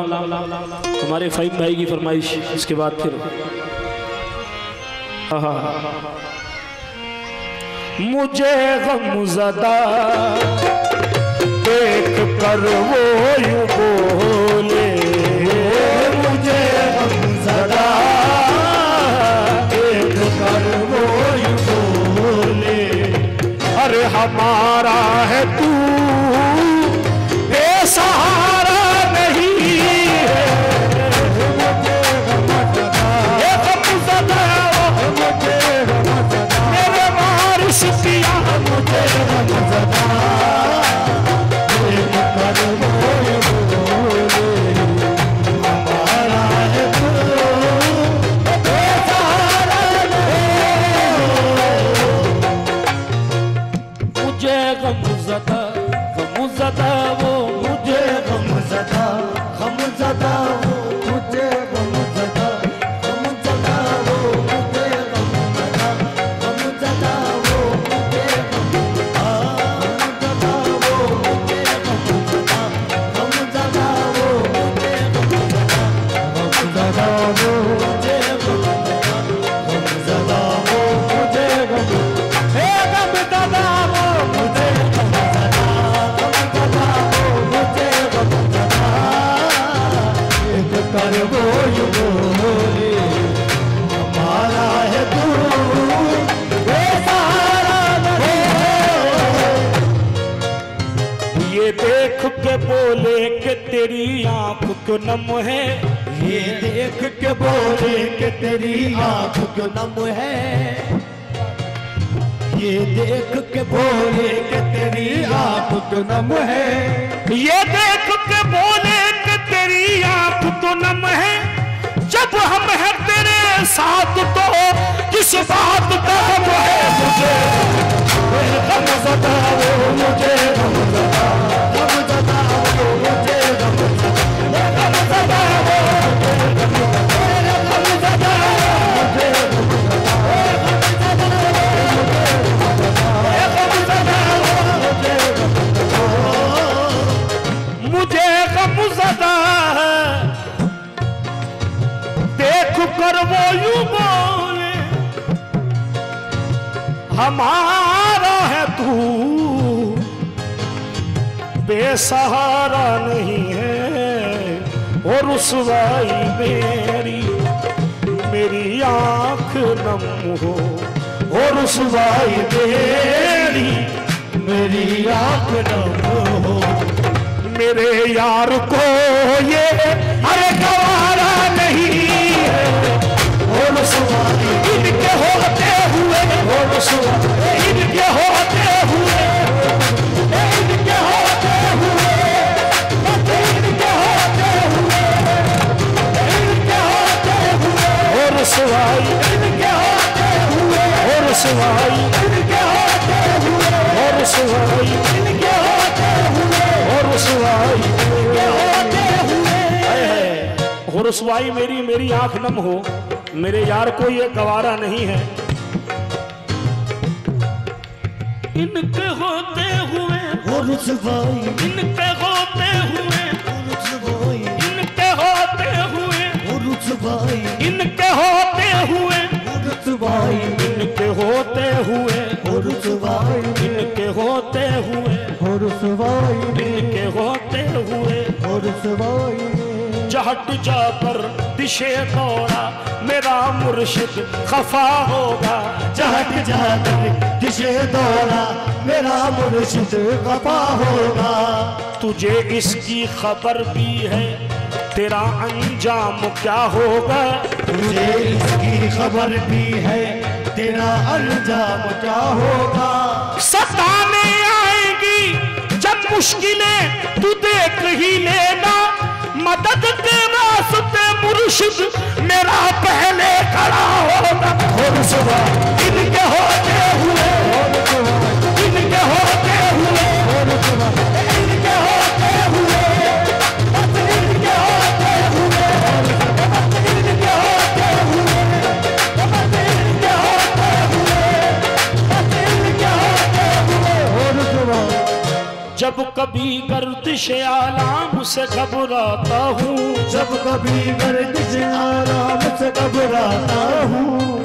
हमारे फ़हीम भाई की फरमाइश इसके बाद फिर। हाँ। मुझे गम ज़दा देख कर वो यूँ बोले। मुझे गम ज़दा देख कर वो यूँ बोले। अरे हमारा है तू गम तेरी आँख क्यों नम है? ये देख के बोले कि तेरी आँख क्यों नम है? ये देख के बोले कि तेरी आँख क्यों नम है? ये देख के बोले कि तेरी आँख तो नम है? जब हम हैं तेरे साथ तो किस बात का गम है मुझे वो मुझे गम बेसहारा नहीं है। और रुसवाई मेरी मेरी आँख नम हो। और रुसवाई मेरी मेरी आँख नम हो। मेरे यार को ये अरे गवारा नहीं है। और रुसवाई, इनके होते हुए और रुसवाई रुसवाई इनके होते हुए और रुसवाई इनके होते हुए और रुसवाई इनके होते हुए और रुसवाई रुसवाई मेरी मेरी आँख नम हो। मेरे यार को ये गवारा नहीं है। इनके होते हुए और रुसवाई इनके होते हुए जहट जाकर दिशे दौड़ा मेरा मुर्शिद खफा होगा। चहट जाकर दिशे दौड़ा मेरा मुर्शिद खफा होगा। तुझे इसकी खबर भी है तेरा अंजाम क्या होगा? तुझे इसकी खबर भी है तेरा अंजाम क्या होगा? सताने मुश्किलें तू देख ही लेना। मदद के वास्ते मुर्शिद, मेरा पहले खड़ा सुबह इनके होते गर्दिश आलाम से घबराता हूँ। जब कभी गर्दिश आराम से घबराता हूँ।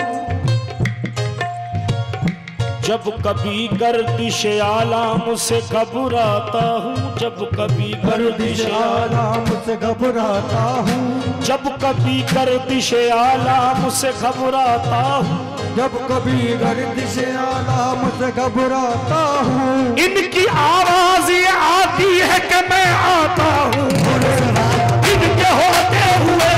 जब कभी गर्दिश आलाम से घबराता हूँ। जब कभी गर्दिश आराम से घबराता हूँ। जब कभी गर्दिश आलाम से घबराता हूँ। जब कभी गर्दिश आराम से घबराता हूँ। इनकी आवाज़ ये आती है कि मैं आता हूँ। इनके होते हुए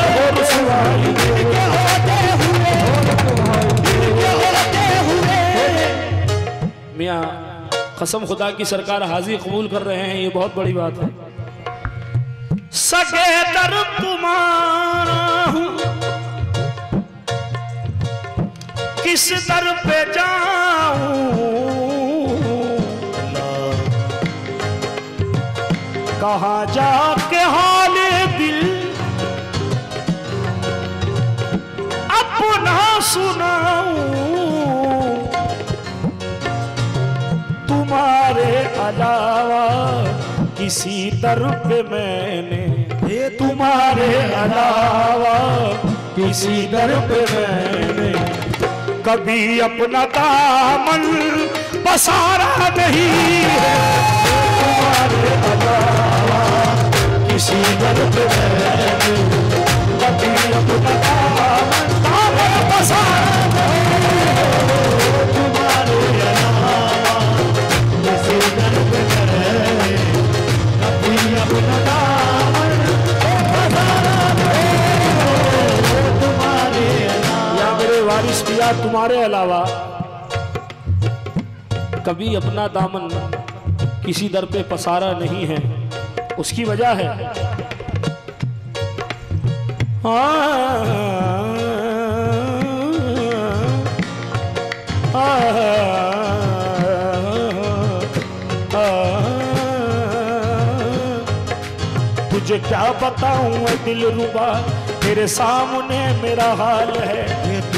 मियाँ, कसम खुदा की सरकार हाजिर कबूल कर रहे हैं, ये बहुत बड़ी बात है। सगे दर तुम्हारा हूँ। किस दर पे जाऊँ? कहा जाके हाले दिल? अपना सुनाऊं। तुम्हारे अलावा किसी दर पे मैंने ये तुम्हारे अलावा किसी दर पे मैंने कभी अपना दामन पसारा नहीं है। किसी दर्द में कभी अपना अलावा कभी अपना दामन किसी दर पे पसारा नहीं है उसकी वजह है तुझे क्या बताऊँ दिल रुबा तेरे सामने मेरा हाल है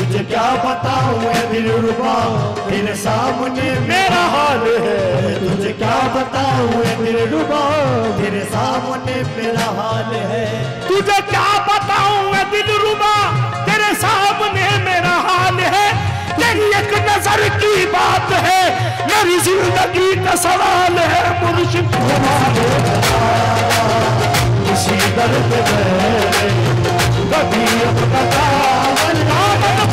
तुझे क्या बताऊँ मैं दिल रुबा तेरे सामने मेरा हाल है तुझे क्या बताऊँ मैं दिल रुबा तेरे सामने मेरा हाल है। तुझे क्या बताऊँ मैं दिल रुबा तेरे सामने मेरा हाल है तेरी एक नज़र की बात है। मेरी ज़िंदगी का सवाल है मुर्शिद किसी दर पे मैंने कभी अपना दामन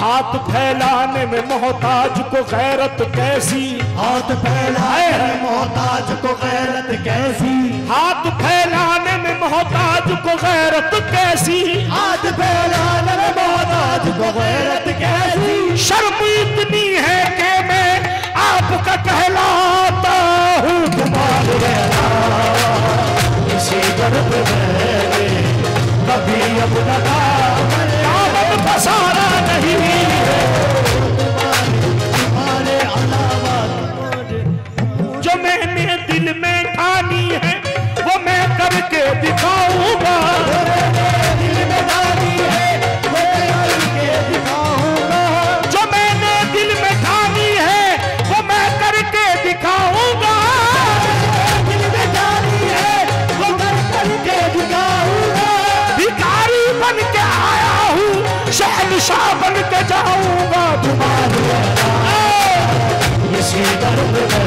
हाथ फैलाने में मोहताज को गैरत कैसी? हाथ फैलाए मोहताज को गैरत कैसी? हाथ फैलाने में मोहताज को गैरत कैसी? हाथ फैलाने में मोहताज को गैरत कैसी? शर्म इतनी है कि मैं आपका कहलाता हूँ। तुम्हारे किसी दर पे कभी अपना दामन दामन नहीं है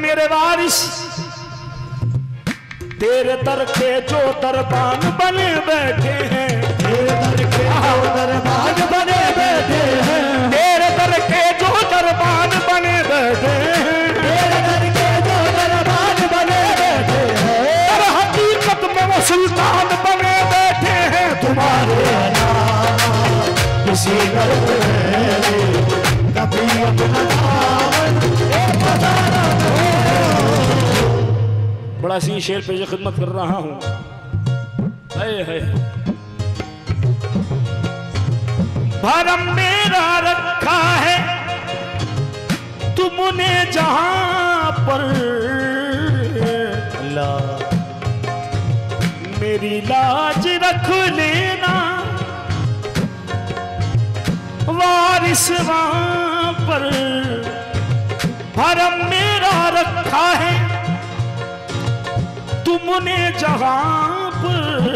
मेरे तेरे दर के जो दरबान बने बैठे हैं तेरे दर के दरबान बड़ा सी शेर पेश खिदमत कर रहा हूँ। हाय भरम मेरा रखा है तुमने जहाँ पर। अल्लाह, मेरी लाज वारिस वहाँ पर। भरम मेरा रखा है तुमने जहाँ पर।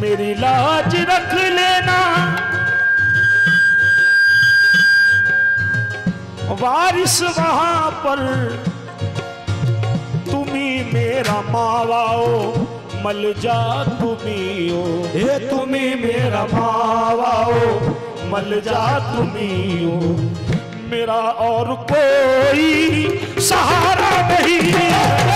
मेरी लाज रख लेना। वारिस वहाँ पर। तुम्ही मेरा मावाओ मल जा तुम्ही हो तुम्हें मेरा मावाओ मल जा तुम्ही हो मेरा और कोई सहारा नहीं मेरा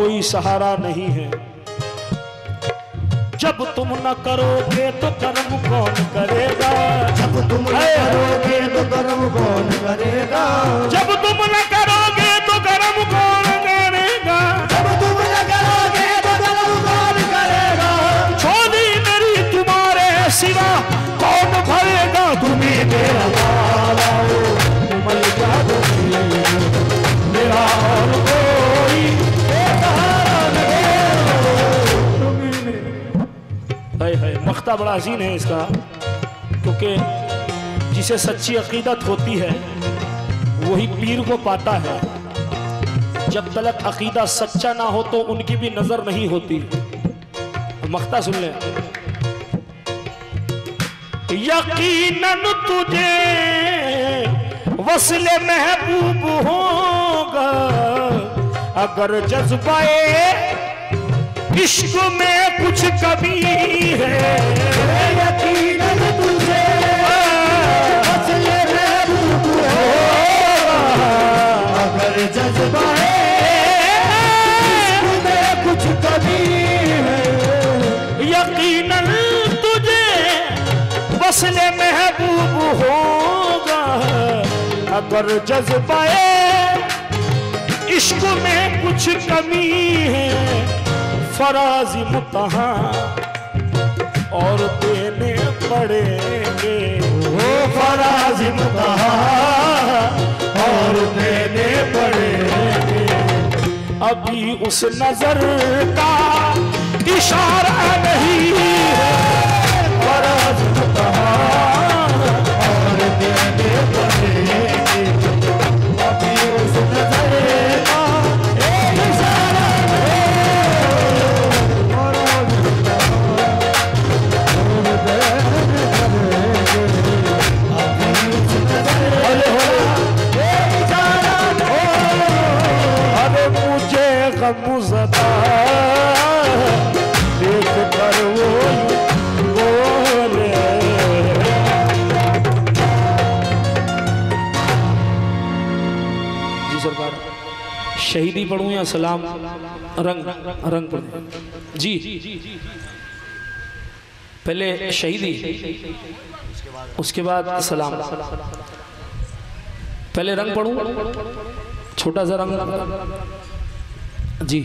कोई सहारा नहीं है। जब तुम न करोगे तो कर्म कौन करेगा? जब तुम न करोगे तो कर्म कौन करेगा? जब तुम न करोगे तो कर्म कौन करेगा? जब तुम न करोगे तो कर्म कौन करेगा? छोड़ी मेरी तुम्हारे सिवा कौन भरेगा? तुम्ही मेरा मख्ता बड़ा हसीन है इसका, क्योंकि जिसे सच्ची अकीदत होती है, वही पीर को पाता है। जब तलक अकीदा सच्चा ना हो तो उनकी भी नज़र नहीं होती। मख्ता सुन ले। यकीनन तुझे वसले महबूब होगा, अगर जज्बाए इश्क में कुछ कमी है। यकीनन तुझे अगर जज्बा कुछ कमी है। यकीनन तुझे वसले महबूब होगा। अगर जज्बाए इश्क में कुछ कमी है फराजी मुतहा और देने पड़ेंगे। वो फराज मुतहा और देने पड़ेंगे। अभी उस नज़र का इशारा नहीं है। शहीदी पढ़ूँ या सलाम? रंग रंग पढ़ू। जी। पहले शहीदी, उसके बाद सलाम। पहले रंग पढ़ूँ, छोटा सा रंग। जी।